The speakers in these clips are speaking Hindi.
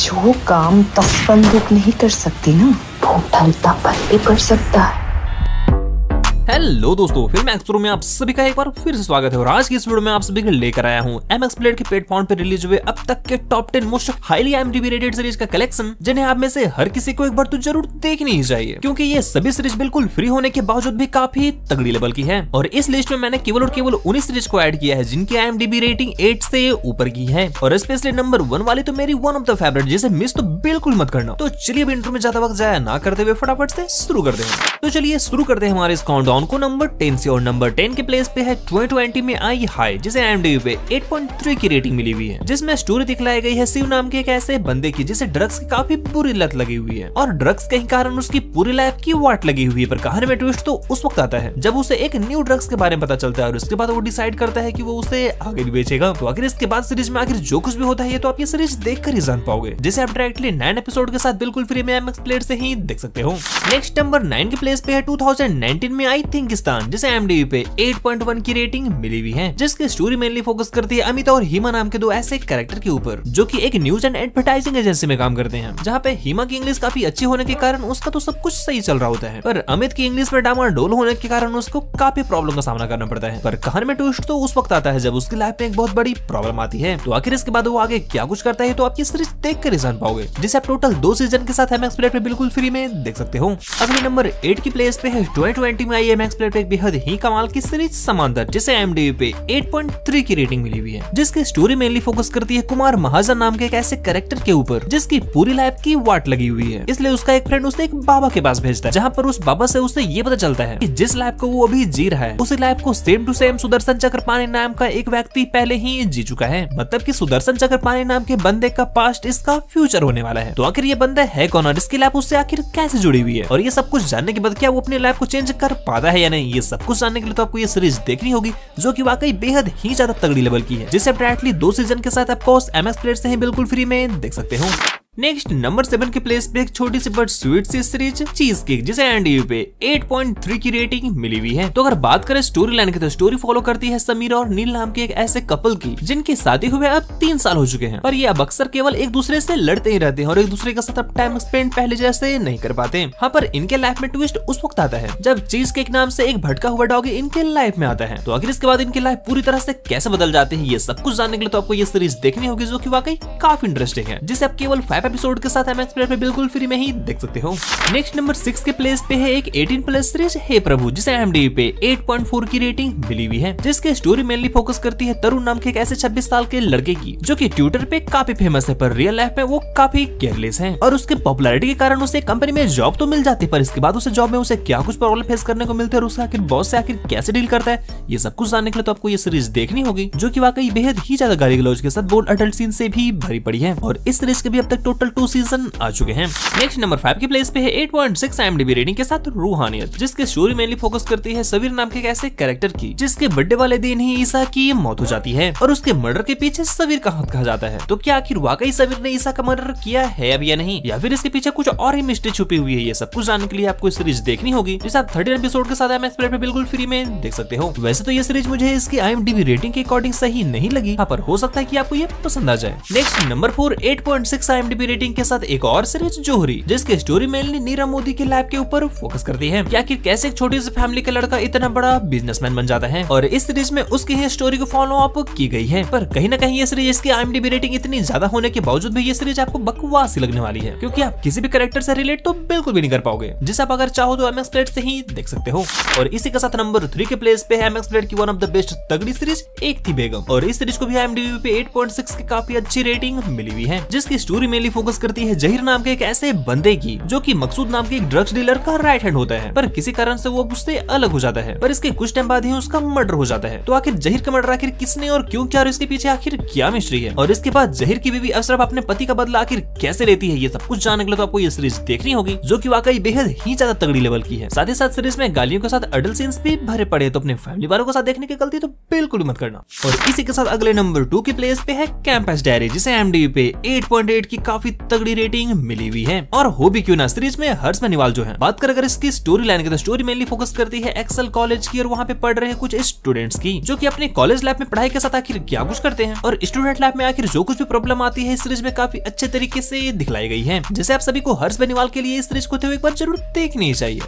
जो काम दस बंदूक नहीं कर सकती ना, वो ढलता पर भी कर सकता है। हेलो दोस्तों, फ़िल्म एक्सप्रो में आप सभी का एक बार फिर से स्वागत है और आज की इस वीडियो में आप सभी लेकर आया हूँ एम एक्स प्लेट के प्लेटफॉर्म पर रिलीज़ हुए अब तक के top ten most highly M rated series का कलेक्शन जिन्हें आप में से हर किसी को एक बार तो ज़रूर देखनी ही चाहिए क्योंकि ये सभी सीरीज़ बिल्कुल फ्री होने के बावजूद भी काफ़ी तगड़ी लेवल की है। और इस लिस्ट में मैंने केवल और केवल उन्हीं सीरीज़ को एड किया है, जिनकी एम रेटिंग एट से ऊपर की है। और स्पेशली नंबर वन वाली तो मेरी वन ऑफ़ द फेवरेट जिसे मिस तो बिल्कुल मत करना। तो चलिए अब इंट्रो में ज़्यादा वक्त जाया ना करते हुए फटाफट से शुरू करते हैं। तो चलिए शुरू करते हैं हमारे इस काउंटडाउन को नंबर टेन से और नंबर टेन के प्लेस पे है ट्वेंटी में आई हाई जिसे एमडी पे 8.3 की रेटिंग मिली हुई है, जिसमें स्टोरी दिखलाई गई है शिव नाम के एक ऐसे बंदे की, जिसे ड्रग्स की काफ़ी बुरी लत लगी हुई है। और ड्रग्स के कारण उसकी पूरी लाइफ की वाट लगी हुई है, पर कहानी में ट्विस्ट तो उस वक्त आता है, जब उसे एक न्यू ड्रग्स के बारे में पता चलता है और उसके बाद वो डिसाइड करता है की वो उसे आगे बेचेगा। तो आखिर इसके बाद सीरीज़ में आखिर जो कुछ भी होता है तो आप ये सीरीज़ देख ही जान पाओगे, जिसे आप डायरेक्टली नाइन एपिसोड के साथ बिल्कुल फ्री में एमएक्स प्लेट से ही देख सकते हो। नेक्स्ट नंबर नाइन के प्लेस पे है टू में आई थिंकिस्तान, जिसे एमडीवी पे 8.1 की रेटिंग मिली हुई है, जिसकी स्टोरी मेनली फोकस करती है अमिता और हिमा नाम के दो ऐसे कैरेक्टर के ऊपर, जो कि एक न्यूज़ एंड एडवर्टाइजिंग एजेंसी में काम करते हैं, जहाँ पे हिमा की इंग्लिश काफ़ी अच्छी होने के कारण उसका तो सब कुछ सही चल रहा होता है, पर अमित की इंग्लिश में डामाडोल होने के कारण उसको काफ़ी प्रॉब्लम का सामना करना पड़ता है, पर कहानी में ट्विस्ट तो उस वक्त आता है जब उसकी लाइफ में एक बहुत बड़ी प्रॉब्लम आती है तो आखिर इसके बाद वो आगे क्या कुछ करता है तो आप ये सीरीज़ देख कर ही जान पाओगे, जिसे आप टोटल दो सीज़न के साथ एमएक्स प्लेट पे बिल्कुल फ्री में देख सकते हो। अगले नंबर एट की प्लेस पे है ट्वेंटी में आई एमएक्स प्लेट पे बेहद ही कमाल की सीरीज़ समांतर, जिसे एम पे 8.3 की रेटिंग मिली हुई है, जिसकी स्टोरी मेनली फोकस करती है कुमार महाजन नाम के एक ऐसे कैरेक्टर के ऊपर, जिसकी पूरी लाइफ की वाट लगी हुई है। इसलिए उसका एक फ्रेंड उसे एक बाबा के पास भेजता है, जहाँ पर उस बाबा से उसे ये पता चलता है कि जिस लाइफ को वो अभी जी रहा है, उसी लाइफ को same to same Sudarshan Chakrapani नाम का एक व्यक्ति पहले ही जी चुका है। मतलब की सुदर्शन चक्रपाणी नाम के बंदे का पास्ट इसका फ्यूचर होने वाला है। तो आखिर ये बंदा है कौन और इसकी लाइफ उससे आखिर कैसे जुड़ी हुई है? और ये सब कुछ जानने के बाद क्या वो अपनी लाइफ को चेंज कर पाता है या नहीं, ये सब कुछ जानने के लिए तो आपको ये सीरीज़ देखनी होगी, जो की वाकई बेहद ही ज़्यादा तगड़ी लेवल की है। जिसे डायरेक्टली दो सीज़न के साथ आपको एम एक्स से ही बिल्कुल फ्री में देख सकते हो। नेक्स्ट नंबर सेवन के प्लेस पे एक छोटी सी बट स्वीट सी सीरीज़ चीज़ केक जिसे एनडीयू पे 8.3 की रेटिंग मिली हुई है। तो अगर बात करें स्टोरी लाइन की तो स्टोरी फॉलो करती है समीर और नील नाम के एक ऐसे कपल की, जिनकी शादी हुए अब तीन साल हो चुके हैं। पर ये अब अक्सर केवल एक दूसरे से लड़ते ही रहते हैं और एक दूसरे के साथ अब टाइम स्पेंड पहले जैसे नहीं कर पाते। हाँ पर इनके लाइफ में ट्विस्ट उस वक्त आता है, जब चीज़ केक नाम से एक भटका हुआ डॉग इनके लाइफ में आता है। तो आखिर इसके बाद इनकी लाइफ पूरी तरह से कैसे बदल जाते हैं, ये सब कुछ जानने के लिए तो आपको ये सीरीज़ देखनी होगी, जो की वाकई काफ़ी इंटरेस्टिंग है, जिसे आप केवल फाइव एपिसोड के साथ एमएक्स प्लेयर पे बिल्कुल फ्री में ही देख सकते हो। नेक्स्ट नंबर सिक्स के प्लेस पे है एक 18 प्लस सीरीज़ हे प्रभु जिसे एमडी पे 8.4 की रेटिंग मिली हुई है, जिसके स्टोरी मेनली फोकस करती है तरुण नाम के एक ऐसे 26 साल के लड़के की, जो कि ट्विटर पे काफ़ी फ़ेमस है, पर रियल लाइफ में वो काफ़ी केयरलेस है। और उसके पॉपुलरिटी के कारण उसे कंपनी में जॉब तो मिल जाती पर इसके बाद उसे जॉब में उसे क्या कुछ प्रॉब्लम फेस करने को मिलते है और उसका आखिर बॉस से आखिर कैसे डील करता है, ये सब कुछ जानने के लिए तो आपको ये सीरीज़ देखनी होगी, जो की वाकई बेहद ही ज़्यादा गाली गलौज के साथ बोल्ड अटल सीन से भी भरी पड़ी है। और इस सीरीज़ के भी अब तक टोटल टू सीज़न आ चुके हैं। नेक्स्ट नंबर फाइव की प्लेस पे है 8.6 पॉइंट रेटिंग के साथ रूहानियत जिसके स्टोरी मेनली फोकस करती है सबीर नाम के ऐसे कैरेक्टर की, जिसके बर्थडे वाले दिन ही ईसा की मौत हो जाती है और उसके मर्डर के पीछे सबीर का हाथ कहा जाता है? तो क्या आखिर वाकई सबीर ने ईसा का मर्डर किया है अब या नहीं? या फिर इसके पीछे कुछ और ही मिस्ट्री छुपी हुई है? ये सब कुछ जानने के लिए आपको सीरीज़ देखनी होगी, जिसे आप थर्टी एपिसोड के साथ एमएक्स पे बिल्कुल फ्री में देख सकते हो। वैसे तो ये सीरीज़ मुझे इसकी आई रेटिंग के अकॉर्डिंग सही नहीं लगी हाँ पर हो सकता है की आपको ये पसंद आ जाए। Next number four eight point six rating के साथ एक और सीरीज़ जोहरी जिसकी स्टोरी मेनली नीरव मोदी के लाइफ के ऊपर फोकस करती है। आखिर कैसे एक छोटी सी फैमिली का लड़का इतना बड़ा बिजनेसमैन बन जाता है? और इस सीरीज़ में उसकी ही स्टोरी को फॉलो अप की गई है। पर कहीं ना कहीं ये सीरीज़ इसकी आई रेटिंग इतनी ज़्यादा होने के बावजूद भी ये सीरीज़ आपको बकवास लगने वाली है। क्योंकि आप किसी भी करेक्टर से रिलेट तो बिल्कुल भी नहीं कर पाओगे। जिसे आप अगर चाहो तो एमएक्स प्लेट से ही देख सकते हो। और इसी के साथ नंबर थ्री के प्लेस पे है एमएक्स प्लेट की वन ऑफ़ द बेस्ट तगड़ी सीरीज़ एक थी बेगम। और इस सीरीज़ को भी आई पे 8.6 की काफ़ी अच्छी रेटिंग मिली हुई है, जिसकी स्टोरी मेनली फोकस करती है जहीर नाम के एक ऐसे बंदे की, जो की मकसूद नाम के एक ड्रग्स डीलर का राइट हैंड होता है। पर किसी कारण से वो उससे अलग हो जाता है, पर इसके कुछ टाइम बाद ही उसका मर्डर हो जाता है। तो आखिर जहीर का मर्डर आखिर किसने और क्यों किया और इसके पीछे आखिर क्या मिस्ट्री है? और इसके बाद जहीर की बीवी अशरफ अपने पति का बदला आखिर कैसे लेती है? ये सब कुछ जानने के लिए तो आपको ये सीरीज़ देखनी होगी, जो की वाकई बेहद ही ज़्यादा तगड़ी लेवल की है। साथ ही साथ सीरीज़ में गालियों के साथ अडल्ट सीन्स भी भरे पड़े तो अपने फैमिली वालों के साथ देखने की गलती तो बिल्कुल मत करना। और इसी के साथ अगले नंबर टू की प्लेस पे है कैंपस डायरी जिसे एम पे 8.8 की काफ़ी काफ़ी तगड़ी रेटिंग मिली हुई है। और हो भी क्यों ना सीरीज़ में हर्ष बेनीवाल जो है। बात कर अगर इसकी स्टोरी लाइन की तो स्टोरी मेनली फोकस करती है एक्सल कॉलेज की और वहाँ पे पढ़ रहे कुछ स्टूडेंट्स की, जो की अपने कॉलेज लाइफ में पढ़ाई के साथ आखिर क्या कुछ करते हैं। और स्टूडेंट लाइफ में आखिर जो कुछ भी प्रॉब्लम आती है सीरीज़ में काफ़ी अच्छे तरीके से दिखलाई गई है। जैसे आप सभी को हर्ष बेनीवाल के लिए इस सीरीज़ को एक बार ज़रूर देखनी चाहिए।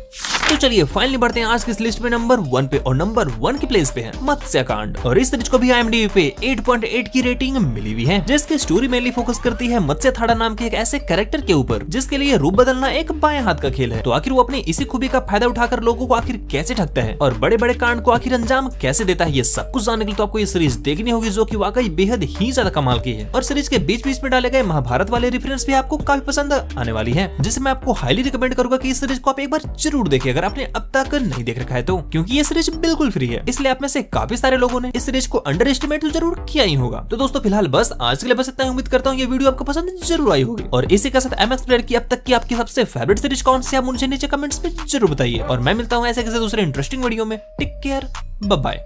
तो चलिए फाइनली बढ़ते हैं आज की इस लिस्ट में नंबर वन पे और नंबर वन की प्लेस पे है मत्स्य कांड और इस सीरीज़ को भी आई पे 8.8 की रेटिंग मिली हुई है, जिसकी स्टोरी मेनली फोकस करती है मत्स्य थाड़ा नाम के एक ऐसे कैरेक्टर के ऊपर, जिसके लिए रूप बदलना एक बाएँ हाथ का खेल है। तो आखिर वो अपनी इसी खूबी का फ़ायदा उठाकर लोगों को आखिर कैसे ठगता है? और बड़े बड़े कांड को आखिर अंजाम कैसे देता है, ये सब कुछ जानने के लिए तो आपको ये सीरीज़ देखनी होगी, जो की वाकई बेहद ही ज़्यादा कमाल की है। और सीरीज़ के बीच बीच में डाले गए महाभारत वाले रेफरेंस भी आपको काफ़ी पसंद आने वाली है, जिसे मैं आपको हाईली रिकमेंड करूँगा की इस सीरीज़ को आप एक बार ज़रूर देखिए अगर आपने अब तक नहीं देख रखा है तो क्योंकि ये सीरीज़ बिल्कुल फ्री है। इसलिए आप में से काफ़ी सारे लोगों ने इस सीरीज़ को अंडर एस्टिमेट तो ज़रूर किया ही होगा। तो दोस्तों, फ़िलहाल बस आज के लिए बस इतना उम्मीद करता हूँ ये वीडियो आपको पसंद ज़रूर आई होगी। और इसी के साथ एम एक्स की अब तक की आपकी सबसे फेवरेट सीरीज़ कौन सी आप मुझे नीचे कमेंट्स में ज़रूर बताइए। और मैं मिलता हूँ ऐसे किसी दूसरे इंटरेस्टिंग वीडियो में। Take care bye